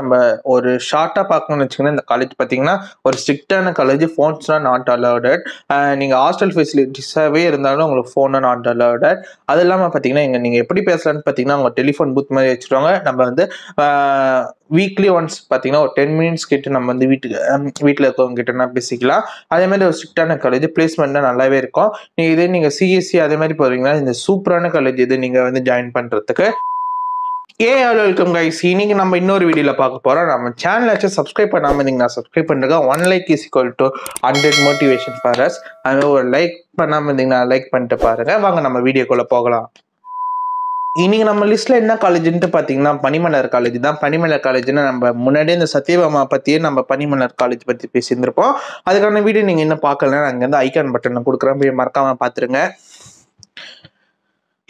நம்ம ஒரு ஷார்ட்டாக பார்க்கணும்னு வச்சுக்கோங்க இந்த காலேஜ் பார்த்தீங்கன்னா ஒரு ஸ்ட்ரிக்டான காலேஜ் ஃபோன்ஸ்லாம் நாட் அலௌடட் நீங்கள் ஹாஸ்டல் ஃபெசிலிட்டிஸாகவே இருந்தாலும் உங்களுக்கு ஃபோனை நாட் அலௌடட் அது இல்லாமல் பார்த்தீங்கன்னா இங்கே நீங்கள் எப்படி பேசலான்னு பார்த்தீங்கன்னா உங்கள் டெலிஃபோன் பூத் மாதிரி வச்சுருவாங்க. நம்ம வந்து வீக்லி ஒன்ஸ் பார்த்தீங்கன்னா ஒரு டென் மினிட்ஸ் கிட்ட நம்ம வந்து வீட்டுக்கு வீட்டில் இருக்கவங்க கிட்டனா பேசிக்கலாம். அதே மாதிரி ஒரு ஸ்ட்ரிக்டான காலேஜ் பிளேஸ்மெண்ட்டாக நல்லாவே இருக்கும். நீங்கள் இதே நீங்கள் சிஎஸ்சி அதே மாதிரி போகிறீங்கன்னா இந்த சூப்பரான காலேஜ் இது நீங்கள் வந்து ஜாயின் பண்ணுறதுக்கு ஏ ஹலோ வெல்கம் கைஸ் இன்னைக்கு நம்ம இன்னொரு வீடியோவில் பார்க்க போகிறோம் நம்ம சேனலாச்சும் சப்ஸ்கிரைப் பண்ணாமல் இருந்தீங்கன்னா சப்ஸ்கிரைப் பண்ணுறேன் one like is equal to hundred motivation for us அது ஒரு லைக் பண்ணாமல் இருந்தீங்கன்னா லைக் பண்ணிட்டு பாருங்கள் வாங்க நம்ம வீடியோக்குள்ளே போகலாம். இன்னைக்கு நம்ம லிஸ்ட்ல என்ன காலேஜ்ன்ட்டு பார்த்தீங்கன்னா பனிமலர் காலேஜ் தான். பனிமலர் காலேஜ்னா நம்ம முன்னாடியே இந்த சத்யபாமா பற்றியே நம்ம பனிமலர் காலேஜ் பற்றி பேசியிருந்திருப்போம். அதுக்கான வீடியோ நீங்கள் இன்னும் பார்க்கலன்னா அங்கே வந்து ஐக்கான் பட்டன் கொடுக்குறேன். போய் மறக்காமல் பார்த்துருங்க.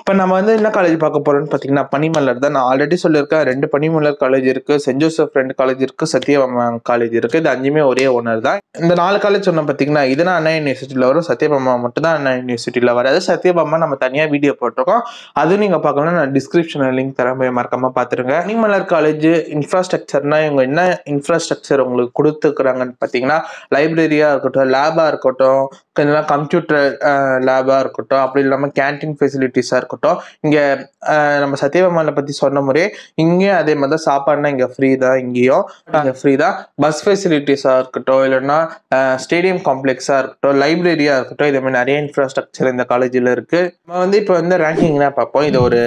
இப்போ நம்ம வந்து என்ன காலேஜ் பார்க்க போறோம்னு பார்த்தீங்கன்னா பனிமலர் தான். நான் ஆல்ரெடி சொல்லியிருக்கேன் ரெண்டு பனிமலர் காலேஜ் இருக்கு. சென்ட் ஜோசப் ரெண்டு காலேஜ் இருக்கு சத்யபாமா காலேஜ் இருக்கு. இது அஞ்சுமே ஒரே ஓனர் தான். இந்த நாலு காலேஜ் சொன்ன பார்த்தீங்கன்னா இதுனா அண்ணா யூனிவர்சிட்டியில் வரும். சத்யபாமா மட்டும் தான் அண்ணா யூனிவர்சிட்டியில் வராது. சத்யபாமா நம்ம தனியாக வீடியோ போட்டிருக்கோம். அதுவும் நீங்கள் பார்க்கணும்னா நான் டிஸ்கிரிப்ஷனில் லிங்க் தரேன். போய் மறக்காம பார்த்துருங்க பனிமலர் காலேஜ் இன்ஃப்ராஸ்ட்ரக்சர்னா இவங்க என்ன இன்ஃப்ராஸ்ட்ரக்சர் உங்களுக்கு கொடுத்துக்கிறாங்கன்னு பார்த்தீங்கன்னா லைப்ரரியாக இருக்கட்டும் லேபாக இருக்கட்டும் இல்லைன்னா கம்ப்யூட்டர் லேபாக இருக்கட்டும் அப்படி இல்லாமல் கேன்டீன் ஃபெசிலிட்டிஸாக இருக்கட்டும் இங்கே நம்ம சத்யபாமாவில் பற்றி சொன்ன முறையே இங்கேயும் அதே மாதிரி தான் சாப்பாடுனா இங்கே ஃப்ரீ தான் இங்கேயும். இங்கே ஃப்ரீ தான். பஸ் ஃபெசிலிட்டிஸாக இருக்கட்டும் இல்லைன்னா ஸ்டேடியம் காம்ப்ளெக்ஸாக இருக்கட்டும் லைப்ரரியாக இருக்கட்டும் இதே மாதிரி நிறைய இன்ஃப்ராஸ்ட்ரக்சர் இந்த காலேஜில் இருக்குது நம்ம வந்து இப்போ வந்து ரேங்கிங்னா பார்ப்போம். இது ஒரு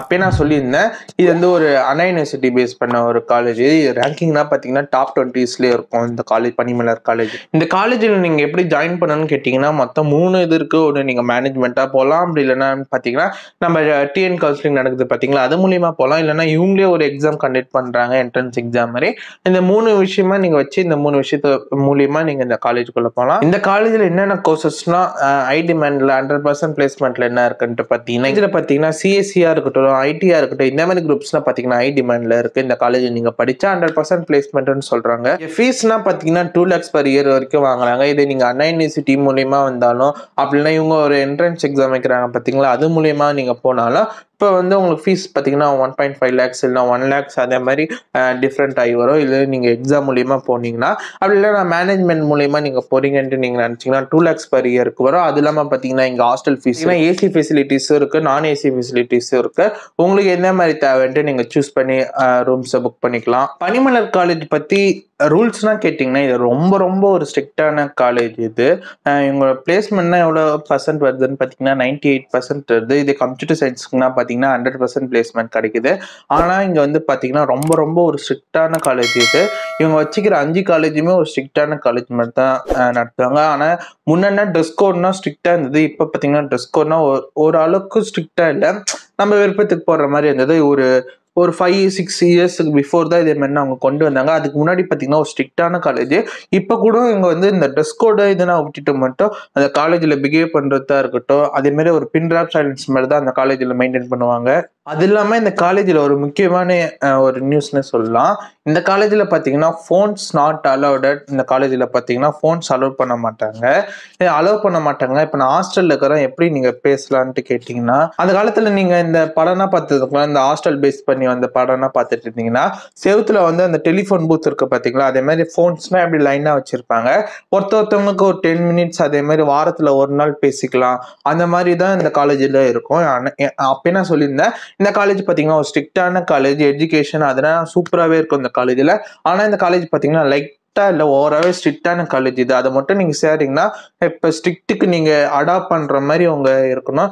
அப்பயே நான் சொல்லியிருந்தேன். இது வந்து ஒரு அண்ணா யூனிவர்சிட்டி பேஸ் பண்ண ஒரு காலேஜ் ரேங்கிங்னா பார்த்தீங்கன்னா டாப் டுவெண்ட்டிஸ்லேயே இருக்கும் இந்த காலேஜ் பனிமலர் காலேஜ் இந்த காலேஜில் நீங்கள் எப்படி ஜாயின் பண்ணணும்னு கேட்டிங்கன்னா மொத்தம் மூணு இது இருக்குது ஒன்று நீங்கள் மேனேஜ்மெண்ட்டாக போகலாம் அப்படி இல்லைன்னா பார்த்தீங்கன்னா நம்ம டிஎன் கவுன்சிலிங் நடக்குது பார்த்தீங்களா அது மூலியமா போகலாம் இல்லைன்னா இவங்களே ஒரு எக்ஸாம் கண்டக்ட் பண்ணுறாங்க என்ட்ரன்ஸ் எக்ஸாம் மாதிரி. இந்த மூணு விஷயமா நீங்கள் வச்சு இந்த மூணு விஷயத்த மூலியமா நீங்கள் இந்த காலேஜுக்குள்ளே போகலாம் இந்த காலேஜில் என்னென்ன கோர்சஸ்னா ஐ டிமாண்டில் ஹண்ட்ரட் பர்சன்ட் பிளேஸ்மெண்ட்ல என்ன இருக்குன்ட்டு பார்த்தீங்கன்னா இதில் பார்த்தீங்கன்னா சிஎஸ்சியாக இருக்கட்டும் ஐடியாக இருக்கட்டும் இந்த மாதிரி குரூப்ஸ்லாம் பார்த்தீங்கன்னா ஐ டிமாண்டில் இருக்குது இந்த காலேஜ் நீங்கள் படித்தா ஹண்ட்ரட் பர்சன்ட் பிளேஸ்மெண்ட்னு சொல்கிறாங்க ஃபீஸ்னா பார்த்தீங்கன்னா டூ லேக்ஸ் பர் இயர் வரைக்கும் வாங்குறாங்க. இதே நீங்கள் அண்ணா யூனிவர்சிட்டி மூலியமாக வந்தாலும் அப்படின்னா இவங்க ஒரு என்ட்ரன்ஸ் எக்ஸாம் வைக்கிறாங்க பார்த்தீங்களா அது மூலியமாக நீங்கள் போனாலும் இப்போ வந்து உங்களுக்கு ஃபீஸ் பார்த்தீங்கன்னா ஒன் பாயிண்ட் ஃபைவ் லேக்ஸ் இல்லைனா ஒன் லேக்ஸ் அதே மாதிரி டிஃப்ரெண்ட் ஆகி வரும். இல்லை நீங்கள் எக்ஸாம் மூலியமாக போனீங்கன்னா அப்படி இல்லைனா மேனேஜ்மெண்ட் மூலியமாக நீங்கள் போறீங்கன்ட்டு நீங்கள் நினச்சிங்கன்னா டூ லேக்ஸ் பர் இயருக்கு வரும். அது இல்லாமல் பார்த்தீங்கன்னா இங்கே ஹாஸ்டல் ஃபீஸ் ஏசி ஃபெசிலிட்டிஸும் இருக்குது நான் ஏசி ஃபெசிலிட்டிஸும் இருக்குது உங்களுக்கு என்ன மாதிரி தேவைன்ட்டு நீங்கள் சூஸ் பண்ணி ரூம்ஸை புக் பண்ணிக்கலாம். பனிமலர் காலேஜ் பற்றி ரூல்ஸ்னால் கேட்டிங்கன்னா இது ரொம்ப ரொம்ப ஒரு ஸ்ட்ரிக்டான காலேஜ் இது. இவங்களோட பிளேஸ்மெண்ட்னா எவ்வளோ பர்சன்ட் வருதுன்னு பார்த்தீங்கன்னா நைன்டி எயிட் பர்சன்ட் வருது. இது கம்ப்யூட்டர் சயின்ஸ்க்குனா பார்த்தீங்கன்னா ஹண்ட்ரட் பர்சன்ட் பிளேஸ்மெண்ட் கிடைக்குது. ஆனால் இங்கே வந்து பார்த்தீங்கன்னா ரொம்ப ரொம்ப ஒரு ஸ்ட்ரிக்டான காலேஜ் இது. இவங்க வச்சுக்கிற அஞ்சு காலேஜுமே ஒரு ஸ்ட்ரிக்டான காலேஜ் மாதிரி தான் நடத்துவாங்க ஆனால் முன்னென்ன ட்ரெஸ் கோட்னா ஸ்ட்ரிக்டாக இருந்தது இப்போ பார்த்தீங்கன்னா ட்ரெஸ் கோட்னா ஓரளவுக்கு ஸ்ட்ரிக்டாக இல்லை. நம்ம விருப்பத்துக்கு போடுற மாதிரி இருந்தது. ஒரு ஒரு ஃபைவ் சிக்ஸ் இயர்ஸுக்கு பிஃபோர் தான் இதே மாதிரி அவங்க கொண்டு வந்தாங்க. அதுக்கு முன்னாடி பார்த்தீங்கன்னா ஒரு ஸ்ட்ரிக்டான காலேஜ் இப்போ கூட இவங்க வந்து இந்த ட்ரெஸ் கோடை இதெல்லாம் விட்டுட்டு மட்டும் அந்த காலேஜில் பிஹேவ் பண்ணுறதா இருக்கட்டும் அதேமாரி ஒரு பின் ராப் சைலன்ஸ் மாதிரி தான் அந்த காலேஜில் மெயின்டைன் பண்ணுவாங்க. அது இல்லாமல் இந்த காலேஜில் ஒரு முக்கியமான ஒரு நியூஸ்னு சொல்லலாம். இந்த காலேஜில் பார்த்தீங்கன்னா ஃபோன்ஸ் நாட் அலௌடட் இந்த காலேஜில் பார்த்தீங்கன்னா ஃபோன்ஸ் அலோவ் பண்ண மாட்டாங்க. அலோவ் பண்ண மாட்டாங்க. இப்போ நான் ஹாஸ்டலில் இருக்கிறேன். எப்படி நீங்கள் பேசலான்ட்டு கேட்டிங்கன்னா அந்த காலத்தில் நீங்கள் இந்த படம்னா பார்த்துருக்கலாம் இந்த ஹாஸ்டல் பேஸ் பண்ணி வந்த படம்னா பார்த்துட்டு இருந்தீங்கன்னா செவத்தில் வந்து அந்த டெலிஃபோன் பூத் இருக்குது பார்த்தீங்களா அதே மாதிரி ஃபோன்ஸ்னால் எப்படி லைனாக வச்சுருப்பாங்க? ஒருத்த ஒருத்தவங்களுக்கு ஒரு டென் மினிட்ஸ் அதே மாதிரி வாரத்தில் ஒரு நாள் பேசிக்கலாம். அந்த மாதிரி தான் இந்த காலேஜில் இருக்கும். அப்போ நான் சொல்லியிருந்தேன்? இந்த காலேஜ் பார்த்தீங்கன்னா ஒரு ஸ்ட்ரிக்டான காலேஜ் எஜுகேஷன் அதெல்லாம் சூப்பராகவே இருக்கும் இந்த காலேஜில் ஆனால் இந்த காலேஜ் பார்த்தீங்கன்னா லைக் ஸ்ட்ரிக்டா இல்லை ஓவராகவே ஸ்ட்ரிக்டான காலேஜ் இது அதை மட்டும் நீங்கள் சேரீங்கன்னா இப்போ ஸ்ட்ரிக்ட்டுக்கு நீங்கள் அடாப்ட் பண்ணுற மாதிரி அவங்க இருக்கணும்.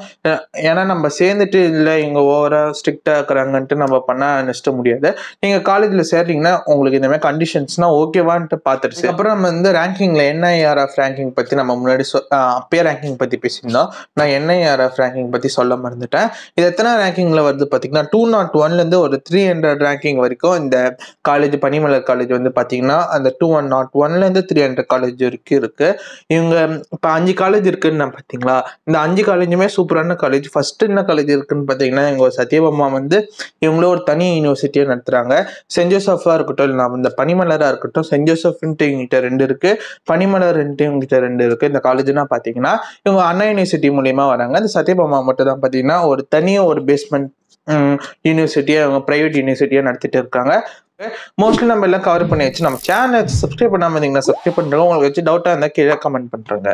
ஏன்னா நம்ம சேர்ந்துட்டு இல்லை இவங்க ஓவராக ஸ்ட்ரிக்டாக இருக்கிறாங்கன்ட்டு நம்ம பண்ண நினச்சிட முடியாது. நீங்கள் காலேஜில் சேர்றீங்கன்னா உங்களுக்கு இந்த மாதிரி கண்டிஷன்ஸ்னா ஓகேவான்ட்டு பார்த்துருச்சு அப்புறம் நம்ம வந்து ரேங்கிங்கில் என்ஐஆர்எஃப் ரேங்கிங் பற்றி நம்ம முன்னாடி சொ அப்பயே ரேங்கிங் பற்றி பேசியிருந்தோம். நான் என்ஐஆர்எஃப் ரேங்கிங் பற்றி சொல்ல மறந்துட்டேன். இது எத்தனை ரேங்கிங்கில் வருது பார்த்தீங்கன்னா டூ நாட் ஒன்லேருந்து ஒரு த்ரீ ஹண்ட்ரட் ரேங்கிங் வரைக்கும் இந்த காலேஜ் பனிமலர் காலேஜ் வந்து பார்த்தீங்கன்னா அந்த டூ ஒன் நாட் ஒன்லேருந்து த்ரீ ஹண்ட்ரட் காலேஜ் வரைக்கும் இருக்குது இவங்க இப்போ அஞ்சு காலேஜ் இருக்குன்னு நான் பார்த்தீங்களா இந்த அஞ்சு காலேஜுமே சூப்பரான காலேஜ் ஃபர்ஸ்ட் என்ன காலேஜ் இருக்குன்னு பார்த்தீங்கன்னா எங்கள் சத்யபாமா வந்து இவங்களே ஒரு தனி யூனிவர்சிட்டியை நடத்துகிறாங்க சென்ட் ஜோசஃபாக இருக்கட்டும் இல்லை இந்த பனிமலராக இருக்கட்டும் சென்ட் ஜோசஃப்ன்ட்டு இவங்ககிட்ட ரெண்டு இருக்குது பனிமலர் இவங்ககிட்ட ரெண்டு இருக்குது இந்த காலேஜ்னா பார்த்தீங்கன்னா இவங்க அண்ணா யூனிவர்சிட்டி மூலியமாக வராங்க. இந்த சத்யபாமா மட்டும் தான் பார்த்தீங்கன்னா ஒரு தனியாக ஒரு பேஸ்மெண்ட் யூனிவர்சிட்டியை அவங்க ப்ரைவேட் யூனிவர்சிட்டியாக நடத்திட்டு இருக்காங்க. மோஸ்ட்லி நம்ம எல்லாம் கவர் பண்ணியாச்சு. நம்ம சேனல் சப்ஸ்கிரைப் பண்ணாம இருந்தீங்கன்னா சப்ஸ்கிரைப் பண்ணுறோம் உங்களுக்கு வச்சு டவுட்டாக இருந்தால் கீழே கமெண்ட் பண்ணுறேங்க